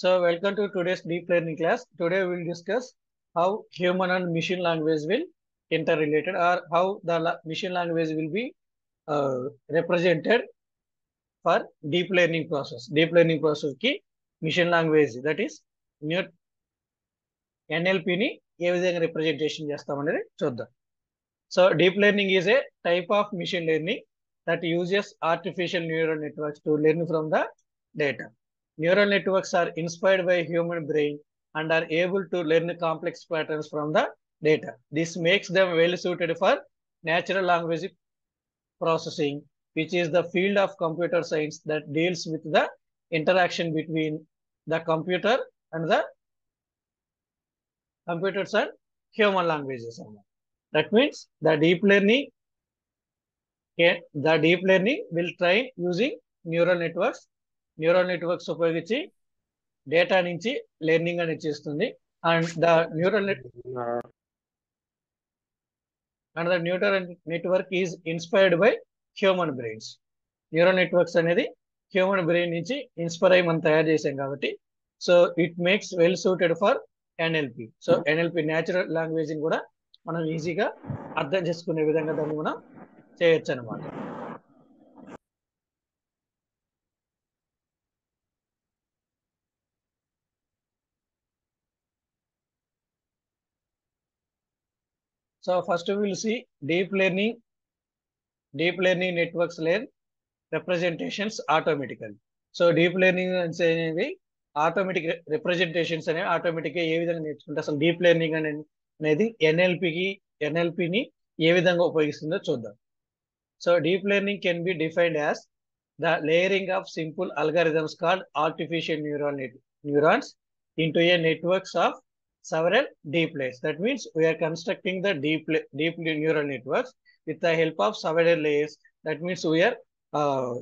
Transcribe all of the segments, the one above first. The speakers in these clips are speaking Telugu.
So welcome to today's deep learning class today will discuss how human and machine language will interrelated or how the machine language will be represented for deep learning process deep learning ప్రాసెస్కి machine language that is new ఎన్ఎల్పిని ఏ విధంగా రిప్రజెంటేషన్ చేస్తాం అనేది చూద్దాం. So deep learning is a type of machine learning that uses artificial neural networks to learn from the data neural networks are inspired by human brain and are able to learn complex patterns from the data. This makes them well suited for natural language processing, which is the field of computer science that deals with the interaction between the computer and the computers and human languages. That means the deep learning the deep learning will train using neural networks neural networks ఉపయోగించి డేటా నుంచి లెర్నింగ్ అనేది చేస్తుంది. And the neural net and the neural network is inspired by human brains neural networks అనేది హ్యూమన్ బ్రెయిన్ నుంచి ఇన్స్పైర్ అయ్యి మనం తయారు చేసాం కాబట్టి so it makes well suited for NLP so NLP natural language కూడా మనం ఈజీగా అర్థం చేసుకునే విధంగా దాన్ని మనం చేయొచ్చు అనమాట So first we will see deep learning. Deep learning networks learn representations automatically. So deep learning అనేది ఆటోమేటిక్ రిప్రజెంటేషన్స్ అనేవి ఆటోమేటిక్గా ఏ విధంగా నేర్చుకుంటే అసలు డీప్ లెర్నింగ్ అనేది ఎన్ఎల్పికి ఎన్ఎల్పిని ఏ విధంగా ఉపయోగిస్తుందో చూద్దాం so deep learning can be defined as the layering of simple algorithms called artificial neuron neurons into a networks of several deep layers. That means we are constructing the deep deep neural networks with the help of several layers. That means we are uh,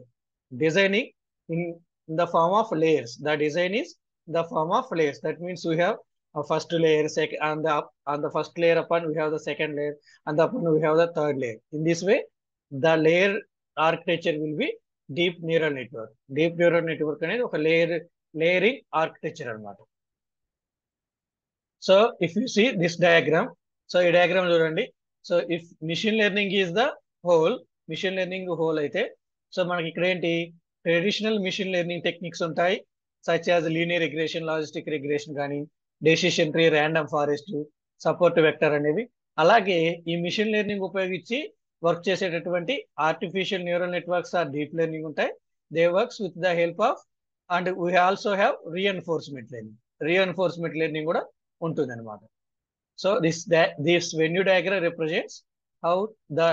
designing in, in the form of layers. The design is the form of layers. That means we have a first layer, second, on the on the first layer upon we have the second layer, and upon we have the third layer. In this way, the layer architecture will be deep neural network. Deep neural network అనేది ఒక layer layering architecture అన్నమాట so if you see this diagram so ఈ డయాగ్రామ్ చూడండి. So if machine learning is the whole machine learning whole అయితే సో మనకి ఇక్కడ ఏంటి? ట్రెడిషనల్ మిషన్ లెర్నింగ్ టెక్నిక్స్ ఉంటాయి such as linear regression logistic regression కానీ decision tree random forest support vector అనేవి. అలాగే ఈ మిషన్ లెర్నింగ్ ఉపయోగించి వర్క్ చేసేటటువంటి artificial neural networks or deep learning ఉంటాయి. They works with the help of and we also have reinforcement learning reinforcement learning కూడా ఉంటుంది అనమాట so this this Venn diagram represents how the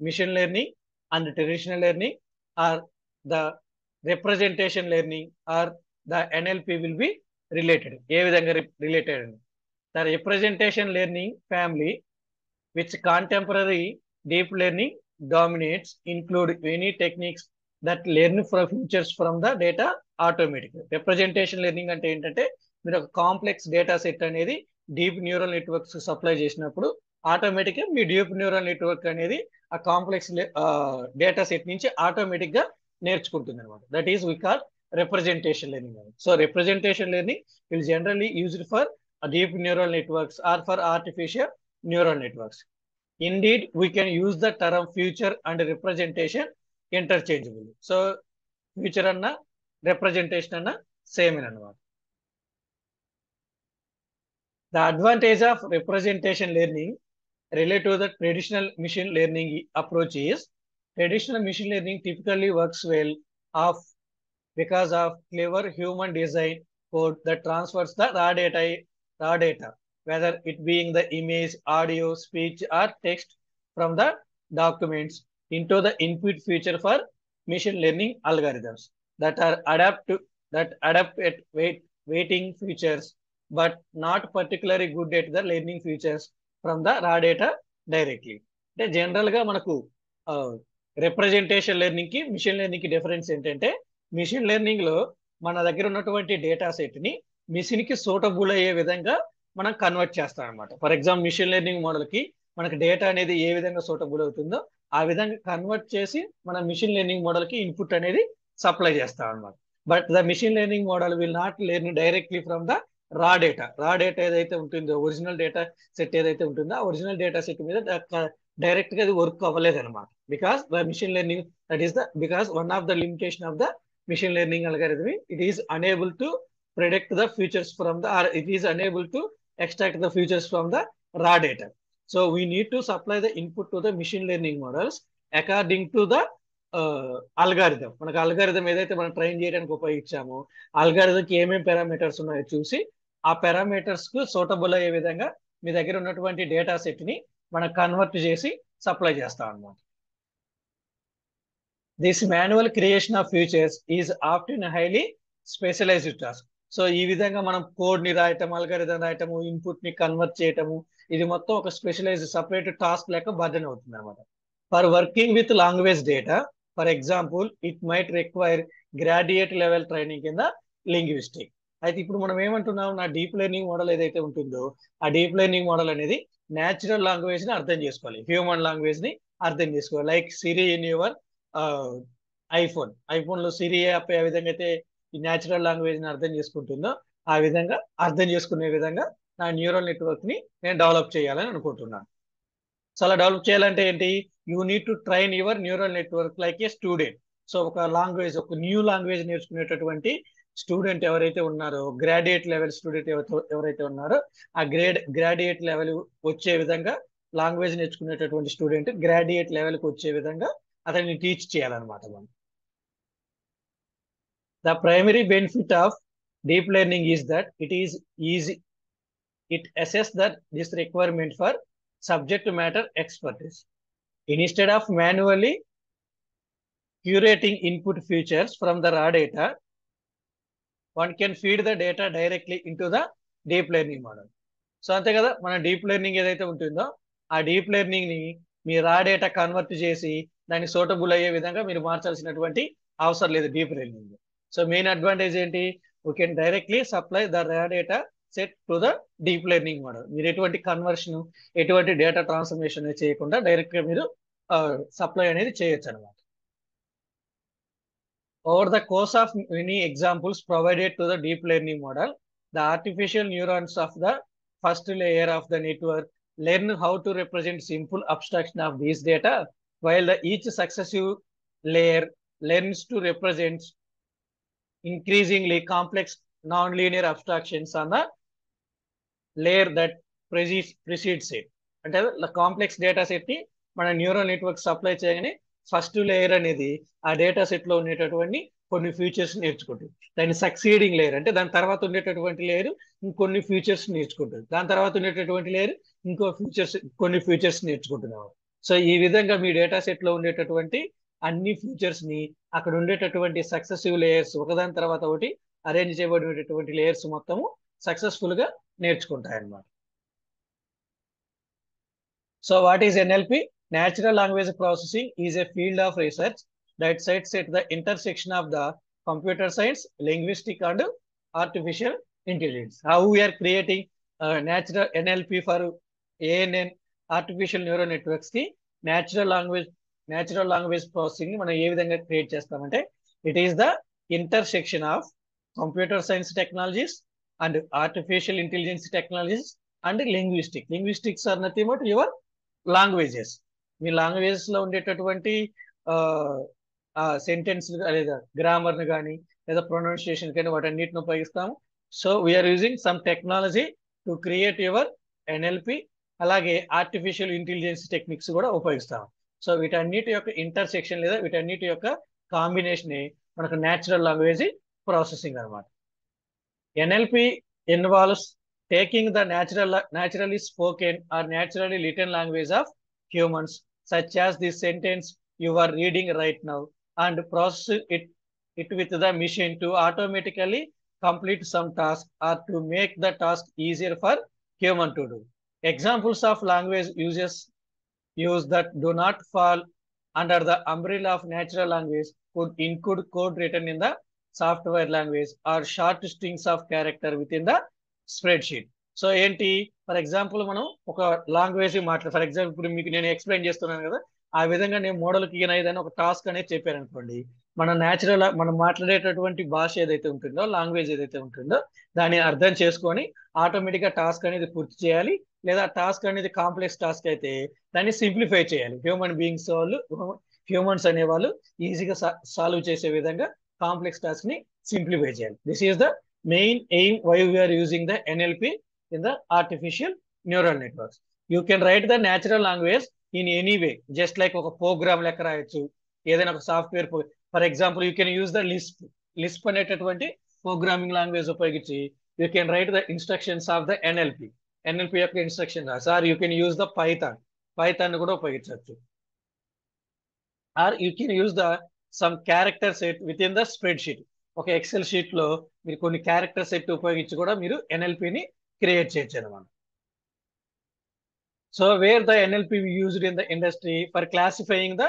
machine learning and traditional learning or the representation learning or the NLP will be related ఏ విధంగా రిలేటెడ్ అండి the representation learning family which contemporary deep learning dominates include any techniques that learn from features from the data automatic representation learning అంటే ఏంటంటే మీరు ఒక కాంప్లెక్స్ డేటా సెట్ అనేది డీప్ న్యూరల్ నెట్వర్క్స్ సప్లై చేసినప్పుడు ఆటోమేటిక్గా మీ డీప్ న్యూరల్ నెట్వర్క్ అనేది ఆ కాంప్లెక్స్ డేటా సెట్ నుంచి ఆటోమేటిక్గా నేర్చుకుంటుంది అనమాట that is we call representation learning so representation learning will generally used for deep neural networks or for artificial neural networks indeed we can use the term feature and representation interchangeable so feature అన్న రిప్రజెంటేషన్ అన్న సేమ్ అనమాట The advantage of representation learning related to the traditional machine learning approach is traditional machine learning typically works well of because of clever human design code that transfers the raw data, raw data, whether it being the image, audio, speech, or text from the documents into the input feature for machine learning algorithms that are adapt to that adapt at weight, weighting features but not particularly good at the learning features from the raw data directly. అంటే జనరల్గా మనకు రిప్రజెంటేషన్ లెర్నింగ్కి మిషన్ లెర్నింగ్కి డిఫరెన్స్ ఏంటంటే మిషన్ లెర్నింగ్లో మన దగ్గర ఉన్నటువంటి డేటా సెట్ని మిషన్కి సూటబుల్ అయ్యే విధంగా మనం కన్వర్ట్ చేస్తాం అనమాట ఫర్ ఎగ్జాంపుల్ మిషన్ లెర్నింగ్ మోడల్కి మనకి డేటా అనేది ఏ విధంగా సూటబుల్ అవుతుందో ఆ విధంగా కన్వర్ట్ చేసి మన మిషన్ లెర్నింగ్ మోడల్కి ఇన్పుట్ అనేది సప్లై చేస్తాం అనమాట but the machine learning model will not learn directly from the raw data. Raw data ఏదైతే ఉంటుందో ఒరిజినల్ డేటా సెట్ ఏదైతే ఉంటుందో ఆ ఒరిజినల్ డేటా సెట్ మీద డైరెక్ట్గా అది వర్క్ అవ్వలేదు అనమాట because the machine learning that is the because one of the limitation of the machine learning algorithm it is unable to predict the futures from the or it is unable to extract the futures from the raw data. So we need to supply the input to the machine learning models according to the uh, algorithm మనకు అల్గారిథం ఏదైతే మనం ట్రైన్ చేయడానికి ఉపయోగించామో అల్గారిథంకి ఏమేమి పారామీటర్స్ ఉన్నాయో చూసి ఆ పారామీటర్స్కు సూటబుల్ అయ్యే విధంగా మీ దగ్గర ఉన్నటువంటి డేటా సెట్ని మనం కన్వర్ట్ చేసి సప్లై చేస్తాం అన్నమాట. This manual creation of features is in highly specialized task so ఈ విధంగా మనం కోడ్ని రాయటం అల్గారిథం రాయటము ఇన్పుట్ని కన్వర్ట్ చేయటము ఇది మొత్తం ఒక స్పెషలైజ్ సపరేట్ టాస్క్ లేక బర్డెన్ అవుతుంది అనమాట for working with language data for example it might require graduate level training కింద లింగ్విస్టిక్ అయితే ఇప్పుడు మనం ఏమంటున్నాం? నా డీప్ లెర్నింగ్ మోడల్ ఏదైతే ఉంటుందో ఆ డీప్ లెర్నింగ్ మోడల్ అనేది న్యాచురల్ లాంగ్వేజ్ని అర్థం చేసుకోవాలి. హ్యూమన్ లాంగ్వేజ్ని అర్థం చేసుకోవాలి. Like Siri in your iPhone iPhone. లో సిరి యాప్ ఏ విధంగా అయితే ఈ న్యాచురల్ లాంగ్వేజ్ని అర్థం చేసుకుంటుందో ఆ విధంగా అర్థం చేసుకునే విధంగా నా న్యూరల్ నెట్వర్క్ని నేను డెవలప్ చేయాలని అనుకుంటున్నాను సో అలా డెవలప్ చేయాలంటే ఏంటి? You need to train your neural network like a student. So ఒక లాంగ్వేజ్ ఒక న్యూ లాంగ్వేజ్ నేర్చుకునేటటువంటి స్టూడెంట్ ఎవరైతే ఉన్నారో గ్రాడ్యుయేట్ లెవెల్ స్టూడెంట్ ఎవరైతే ఉన్నారో ఆ గ్రేడ్ గ్రాడ్యుయేట్ లెవెల్ వచ్చే విధంగా లాంగ్వేజ్ నేర్చుకునేటటువంటి స్టూడెంట్ గ్రాడ్యుయేట్ లెవెల్కి వచ్చే విధంగా అతన్ని టీచ్ చేయాలన్నమాట మనం. The primary benefit of deep learning is that it is easy. It assess that this requirement for subject matter expertise. Instead of manually curating input features from the raw data one can feed the data directly into the deep learning model so అంతే కదా మన డీప్ లెర్నింగ్ ఏదైతే ఉంటుందో ఆ డీప్ లెర్నింగ్ని మీ రా డేటా కన్వర్ట్ చేసి దాన్ని సూటబుల్ అయ్యే విధంగా మీరు మార్చాల్సినటువంటి అవసరం లేదు deep learning so main advantage ఏంటి? You can directly supply the raw data set to the deep learning model మీరు ఎటువంటి కన్వర్షన్ ఎటువంటి డేటా ట్రాన్స్ఫర్మేషన్ చేయకుండా డైరెక్ట్గా మీరు సప్లై అనేది చేయొచ్చు అనమాట Over the course of many examples provided to the deep learning model, the artificial neurons of the first layer of the network learn how to represent simple abstraction of these data, while the each successive layer learns to represent increasingly complex nonlinear abstractions on the layer that precedes, precedes it. అంటే కాంప్లెక్స్ డేటా సెట్ ని మన న్యూరల్ నెట్వర్క్ సప్లై చేయగానే first layer అనేది ఆ డేటా సెట్లో ఉండేటటువంటి కొన్ని ఫీచర్స్ నేర్చుకుంటుంది. దాని సక్సీడింగ్ లేయర్ అంటే దాని తర్వాత ఉండేటటువంటి లేయర్ ఇంకొన్ని ఫీచర్స్ నేర్చుకుంటుంది. దాని తర్వాత ఉండేటటువంటి లేయర్ ఇంకో ఫీచర్స్ కొన్ని ఫీచర్స్ నేర్చుకుంటున్నాము. సో ఈ విధంగా మీ డేటా సెట్లో ఉండేటటువంటి అన్ని ఫీచర్స్ని అక్కడ ఉండేటటువంటి సక్సెసివ్ లేయర్స్ ఒకదాని తర్వాత ఒకటి అరేంజ్ చేయబడినటువంటి లేయర్స్ మొత్తము సక్సెస్ఫుల్గా నేర్చుకుంటాయి అన్నమాట so what is NLP? Natural language processing is a field of research that sits at the intersection of the computer science, linguistic, and artificial intelligence. How we are creating uh, natural NLP for ANN, artificial neural networks కి natural language natural language processing మనం ఏ విధంగా క్రియేట్ చేస్తామంటే it is the intersection of computer science technologies and artificial intelligence technologies and linguistic linguistics are nothing but your languages మీ లాంగ్వేజెస్లో ఉండేటటువంటి సెంటెన్స్ లేదా గ్రామర్ని కానీ లేదా ప్రొనౌన్సియేషన్ కానీ వాటన్నిటిని ఉపయోగిస్తాము. So we're using some technology to create your NLP అలాగే ఆర్టిఫిషియల్ ఇంటెలిజెన్స్ టెక్నిక్స్ కూడా ఉపయోగిస్తాము. సో వీటన్నిటి యొక్క ఇంటర్సెక్షన్ లేదా వీటన్నిటి యొక్క కాంబినేషన్ మనకు న్యాచురల్ లాంగ్వేజ్ ప్రాసెసింగ్ అనమాట NLP involves taking the natural naturally spoken or naturally written language of humans such as this sentence you are reading right now and process it, it with the machine to automatically complete some task or to make the task easier for human to do. Examples of language uses use that do not fall under the umbrella of natural language could include code written in the software language or short strings of character within the spreadsheet. So ఏంటి? ఫర్ ఎగ్జాంపుల్ మనం ఒక లాంగ్వేజ్ మాట్లాడు ఫర్ ఎగ్జాంపుల్ ఇప్పుడు మీకు నేను ఎక్స్ప్లెయిన్ చేస్తున్నాను కదా ఆ విధంగా నేను మోడల్కి ఏదైనా ఒక టాస్క్ అనేది చెప్పాను అనుకోండి మన న్యాచురల్ మనం మాట్లాడేటటువంటి భాష ఏదైతే ఉంటుందో లాంగ్వేజ్ ఏదైతే ఉంటుందో దాన్ని అర్థం చేసుకొని ఆటోమేటిక్గా టాస్క్ అనేది పూర్తి చేయాలి. లేదా టాస్క్ అనేది కాంప్లెక్స్ టాస్క్ అయితే దాన్ని సింప్లిఫై చేయాలి. హ్యూమన్ బీయింగ్స్ వాళ్ళు హ్యూమన్స్ అనే వాళ్ళు ఈజీగా సాల్వ్ చేసే విధంగా కాంప్లెక్స్ టాస్క్ని సింప్లిఫై చేయాలి. This is the main aim why we're using the NLP in the artificial neural networks you can write the natural language in any way just like ఒక ప్రోగ్రామ్ లెక్క రాయొచ్చు ఏదైనా ఒక software for example you can use the Lisp Lisp అనేటటువంటి ప్రోగ్రామింగ్ లాంగ్వేజ్ ఉపయోగించి you can write the instructions of the NLP NLP యొక్క instruction sir you can use the Python Python కూడా ఉపయోగించవచ్చు. Or you can use the some character set within the spreadsheet ఒక ఎక్సెల్ షీట్లో మీరు కొన్ని క్యారెక్టర్ సెట్ ఉపయోగించి కూడా మీరు ఎన్ఎల్పిని క్రియేట్ చేయొచ్చు అనమాట so where the NLP used in the industry for classifying the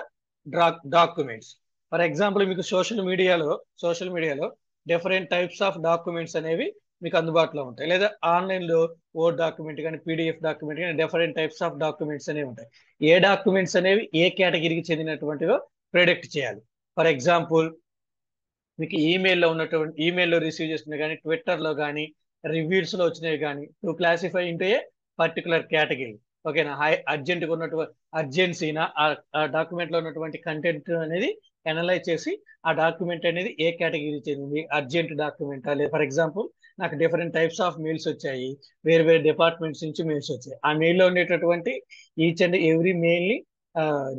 documents for example మీకు సోషల్ మీడియాలో సోషల్ మీడియాలో డిఫరెంట్ టైప్స్ ఆఫ్ డాక్యుమెంట్స్ అనేవి మీకు అందుబాటులో ఉంటాయి. లేదా ఆన్లైన్లో ఓ డాక్యుమెంట్ కానీ పీడిఎఫ్ డాక్యుమెంట్ కానీ డిఫరెంట్ టైప్స్ ఆఫ్ డాక్యుమెంట్స్ అనేవి ఉంటాయి. ఏ డాక్యుమెంట్స్ అనేవి ఏ కేటగిరీకి చెందినటువంటివో ప్రిడిక్ట్ చేయాలి. ఫర్ ఎగ్జాంపుల్ మీకు ఈమెయిల్లో ఉన్నటువంటి ఈమెయిల్లో రిసీవ్ చేసిన కానీ ట్విట్టర్లో కానీ రివ్యూస్లో వచ్చినాయి కానీ to classify into a particular category ఓకేనా హై అర్జెంట్గా ఉన్నటువంటి అర్జెన్సీనా ఆ డాక్యుమెంట్లో ఉన్నటువంటి కంటెంట్ అనేది అనలైజ్ చేసి ఆ డాక్యుమెంట్ అనేది ఏ కేటగిరీ చెందింది? అర్జెంట్ డాక్యుమెంటా లేదా ఫర్ ఎగ్జాంపుల్ నాకు డిఫరెంట్ టైప్స్ ఆఫ్ మెయిల్స్ వచ్చాయి. వేరే వేరే డిపార్ట్మెంట్స్ నుంచి మెయిల్స్ వచ్చాయి. ఆ మెయిల్లో ఉండేటటువంటి ఈచ్ అండ్ ఎవ్రీ మెయిల్ని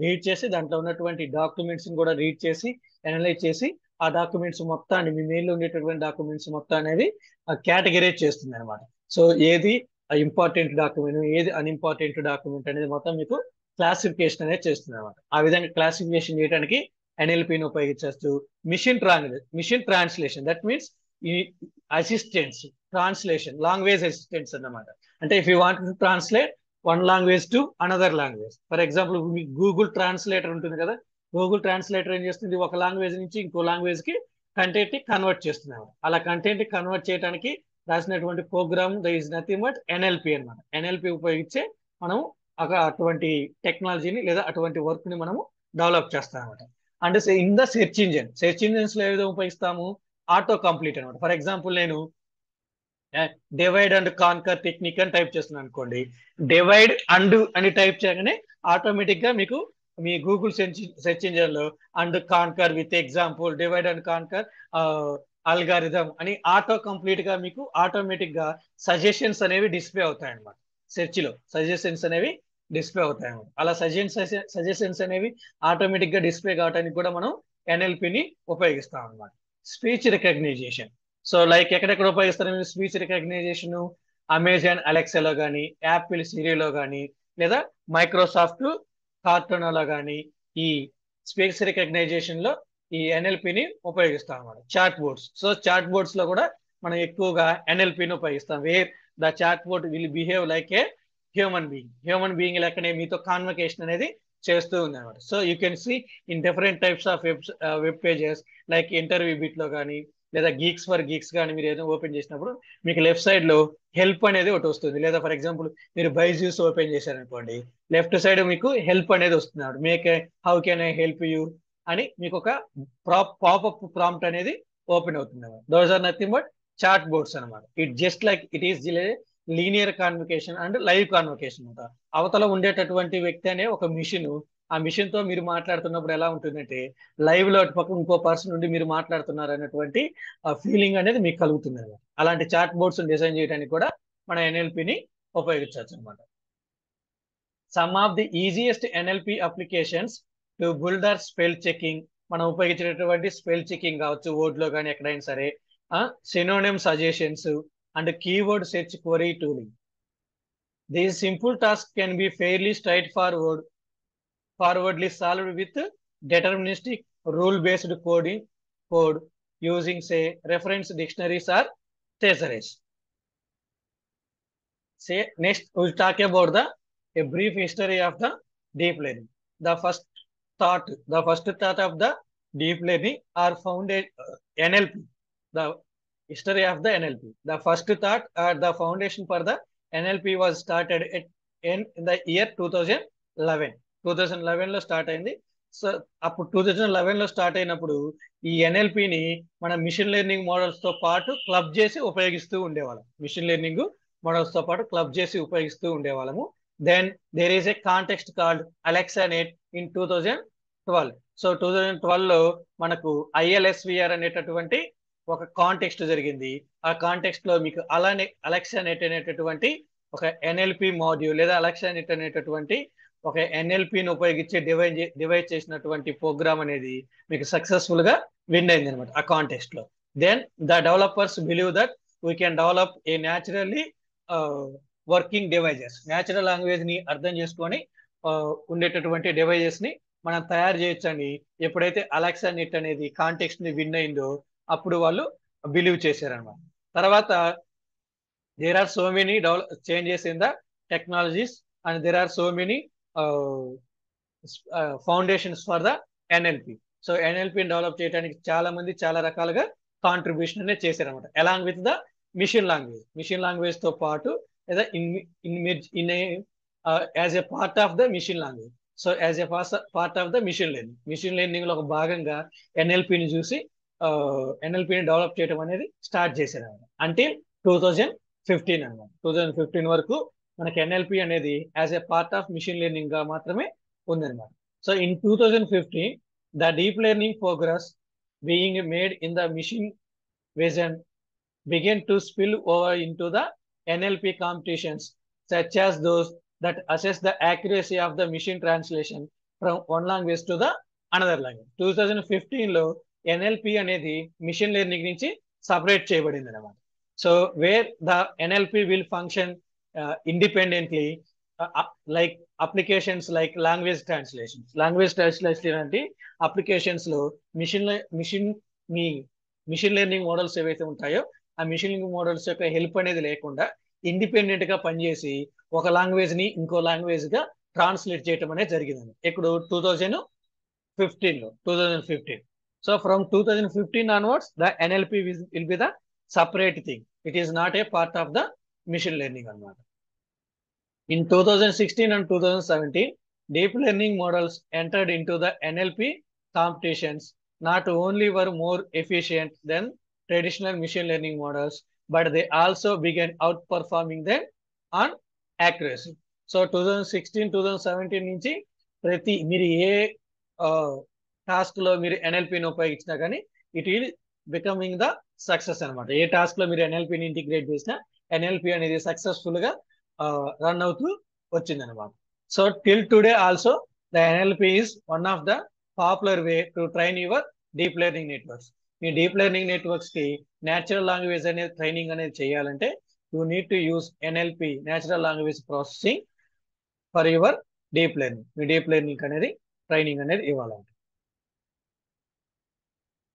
రీడ్ చేసి దాంట్లో ఉన్నటువంటి డాక్యుమెంట్స్ని కూడా రీడ్ చేసి అనలైజ్ చేసి ఆ డాక్యుమెంట్స్ మొత్తాన్ని మీ మెయిల్లో ఉండేటటువంటి డాక్యుమెంట్స్ మొత్తం అనేది కేటగిరైజ్ చేస్తుంది అనమాట సో ఏది ఇంపార్టెంట్ డాక్యుమెంట్ ఏది అన్ఇంపార్టెంట్ డాక్యుమెంట్ అనేది మొత్తం మీకు క్లాసిఫికేషన్ అనేది చేస్తుంది అనమాట ఆ విధంగా క్లాసిఫికేషన్ చేయడానికి ఎన్ఎల్పిని ఉపయోగించేస్తూ machine trans machine translation that means ఈ అసిస్టెంట్స్ ట్రాన్స్లేషన్ లాంగ్వేజ్ అసిస్టెంట్స్ అన్నమాట. అంటే if you want to translate one language to another language for example me Google translator ఉంటుంది కదా గూగుల్ ట్రాన్స్లేటర్ ఏం చేస్తుంది? ఒక లాంగ్వేజ్ నుంచి ఇంకో లాంగ్వేజ్కి కంటెంట్ కన్వర్ట్ చేస్తున్నాము అలా కంటెంట్ కన్వర్ట్ చేయడానికి రాసినటువంటి program the is nothing but NLP అనమాట ఎన్ఎల్పి ఉపయోగించే మనం అటువంటి టెక్నాలజీని లేదా అటువంటి వర్క్ని మనము డెవలప్ చేస్తాం అనమాట అంటే in the search engine search ఇంజిన్స్లో ఏ విధంగా ఉపయోగిస్తాము? ఆటో కంప్లీట్ అనమాట ఫర్ ఎగ్జాంపుల్ నేను డివైడ్ అండ్ కాన్కర్ టెక్నిక్ అని టైప్ చేస్తున్నాను అనుకోండి. డివైడ్ అండ్ అని టైప్ చేయగానే ఆటోమేటిక్గా మీకు మీ Google search search ఇంజిన్లో and conquer with example divide and conquer algorithm అని ఆటో కంప్లీట్గా మీకు ఆటోమేటిక్గా సజెషన్స్ అనేవి డిస్ప్లే అవుతాయి అనమాట సెర్చ్లో సజెషన్స్ అనేవి డిస్ప్లే అవుతాయి అనమాట అలా సజెషన్స్ సజెషన్స్ అనేవి ఆటోమేటిక్గా డిస్ప్లే కావడానికి కూడా మనం ఎన్ఎల్పిని ఉపయోగిస్తాం అనమాట స్పీచ్ రికగ్నైజేషన్ సో లైక్ ఎక్కడెక్కడ ఉపయోగిస్తారు మీరు స్పీచ్ రికగ్నైజేషన్ అమెజాన్ అలెక్సాలో కానీ యాపిల్ సిరీలో కానీ లేదా మైక్రోసాఫ్ట్ కార్టోనాలో కానీ ఈ స్పేస్ రికగ్నైజేషన్లో ఈ ఎన్ఎల్పిని ఉపయోగిస్తాం అనమాట చాట్ బోర్డ్స్. సో చాట్ బోర్డ్స్లో కూడా మనం ఎక్కువగా ఎన్ఎల్పిని ఉపయోగిస్తాం. Where the chat board will behave like a human being. Human being లెక్కనే మీతో కాన్వకేషన్ అనేది చేస్తూ ఉంది అనమాట so you can see in different types of web web pages like interview బిట్లో కానీ లేదా గీక్స్ ఫర్ గీక్స్ కానీ మీరు ఏదైనా ఓపెన్ చేసినప్పుడు మీకు లెఫ్ట్ సైడ్లో హెల్ప్ అనేది ఒకటి వస్తుంది. లేదా ఫర్ ఎగ్జాంపుల్ మీరు బైజ్యూస్ ఓపెన్ చేశారనుకోండి లెఫ్ట్ సైడ్ మీకు హెల్ప్ అనేది వస్తుంది make how can I help you అని మీకు ఒక పాపప్ ప్రాంప్ట్ అనేది ఓపెన్ అవుతుంది those are nothing but chat boards అనమాట it just like it is linear conversation and live conversation అనమాట అవతల ఉండేటటువంటి వ్యక్తి అనే ఒక మిషన్ ఆ మిషన్తో మీరు మాట్లాడుతున్నప్పుడు ఎలా ఉంటుందంటే లైవ్లో పక్క ఇంకో పర్సన్ నుండి మీరు మాట్లాడుతున్నారు అనేటువంటి ఆ ఫీలింగ్ అనేది మీకు కలుగుతుంది అనమాట అలాంటి చాట్ బోర్డ్స్ డిజైన్ చేయడానికి కూడా మన ఎన్ఎల్పిని ఉపయోగించవచ్చు అనమాట some of the easiest NLP applications to builder spell checking. మనం ఉపయోగించేటటువంటి స్పెల్ చెకింగ్ కావచ్చు వర్డ్లో కానీ ఎక్కడైనా సరే synonym suggestions and keyword search query tooling. These simple task can be fairly straight forward forwardly solved with deterministic rule-based coding code using say reference dictionaries or thesaurus. Say next we we'll talk about the a brief history of the deep learning. The first thought, the first thought of the deep learning are founded uh, NLP. The history of the NLP. The first thought or the foundation for the NLP was started at, in the year 2011. 2011 లో స్టార్ట్ అయింది. సో అప్పుడు టూ థౌజండ్ లెవెన్లో స్టార్ట్ అయినప్పుడు ఈ ఎన్ఎల్పిని మన మిషన్ లెర్నింగ్ మోడల్స్తో పాటు క్లబ్ చేసి ఉపయోగిస్తూ ఉండేవాళ్ళం. మిషన్ లెర్నింగ్ మోడల్స్తో పాటు క్లబ్ చేసి ఉపయోగిస్తూ ఉండేవాళ్ళము. Then there is a context called Alexa net in two thousand twelve so two thousand ట్వెల్వ్లో మనకు ఐఎల్ఎస్విఆర్ అనేటటువంటి ఒక కాంటెక్స్ట్ జరిగింది. ఆ కాంటెక్స్ట్లో మీకు అలానే అలెక్సా నెట్ అనేటటువంటి ఒక ఎన్ఎల్పి మాడ్యూల్ లేదా అలెక్సా నెట్ అనేటటువంటి ఒక ఎన్ఎల్పిని ఉపయోగించి డివైడ్ డివైడ్ చేసినటువంటి ప్రోగ్రామ్ అనేది మీకు సక్సెస్ఫుల్గా విన్ అయింది అనమాట ఆ కాంటెక్స్ట్లో. Then the developers believe that we can develop a naturally working devices natural లాంగ్వేజ్ని అర్థం చేసుకొని uh, ఉండేటటువంటి డివైజెస్ని మనం తయారు చేయొచ్చని ఎప్పుడైతే అలెక్సా నెట్ అనేది కాంటెక్స్ట్ని విన్ అయిందో అప్పుడు వాళ్ళు బిలీవ్ చేశారనమాట తర్వాత there are so many develop changes in the technologies and there are so many foundations for the NLP. So ఎన్ఎల్పిని develop చేయడానికి చాలా మంది చాలా రకాలుగా కాంట్రిబ్యూషన్ అనేది చేశారనమాట along with the machine language machine లాంగ్వేజ్తో పాటు లేదా in in as a part of the machine language so as a part of the machine learning machine లెర్నింగ్లో ఒక భాగంగా ఎన్ఎల్పిని చూసి ఎన్ఎల్పిని డెవలప్ చేయడం అనేది స్టార్ట్ చేశారు అనమాట అంటే టూ థౌజండ్ ఫిఫ్టీన్ అనమాట టూ థౌజండ్ ఫిఫ్టీన్ వరకు మనకి ఎన్ఎల్పి అనేది as a part of machine లెర్నింగ్గా మాత్రమే ఉందన్నమాట. So in two thousand fifteen the deep learning progress being made in the machine vision begin to spill over into the NLP competitions such as those that assess the accuracy of the machine translation from one language to the another language two thousand ఫిఫ్టీన్లో ఎన్ఎల్పి అనేది మిషన్ లెర్నింగ్ నుంచి సపరేట్ చేయబడింది అనమాట so where the NLP will function independently like applications like language translation language translation అంటే అప్లికేషన్స్లో మిషన్ మిషన్ మీ మిషన్ లెర్నింగ్ మోడల్స్ ఏవైతే ఉంటాయో ఆ మిషన్ లెర్నింగ్ మోడల్స్ యొక్క హెల్ప్ అనేది లేకుండా ఇండిపెండెంట్గా పనిచేసి ఒక లాంగ్వేజ్ని ఇంకో లాంగ్వేజ్గా ట్రాన్స్లేట్ చేయటం అనేది జరిగింది ఇప్పుడు టూ థౌజండ్ ఫిఫ్టీన్లో two thousand fifteen so from two thousand fifteen onwards the NLP will be the separate thing it is not a part of the machine learning అనమాట in two thousand sixteen and two thousand seventeen deep learning models entered in to the NLP competitions not only were more efficient than traditional machine learning models but they also began outperforming them on accuracy so two thousand sixteen two thousand seventeen నుంచి ప్రతి మీరు ఏ టాస్క్లో మీరు ఎన్ఎల్పిని ఉపయోగించినా కానీ it will becoming the success అనమాట ఏ టాస్క్లో మీరు ఎన్ఎల్పిని ఇంటిగ్రేట్ చేసినా ఎన్ఎల్పి అనేది సక్సెస్ఫుల్గా రన్ అవుతూ వచ్చింది అనమాట so till today also the NLP is one of the popular way to train your deep learning networks me deep learning నెట్వర్క్స్కి నేచురల్ లాంగ్వేజ్ అనేది ట్రైనింగ్ అనేది చేయాలంటే you need to use NLP natural language processing for your deep learning me deep learning అనేది ట్రైనింగ్ అనేది ఇవ్వాలంటే.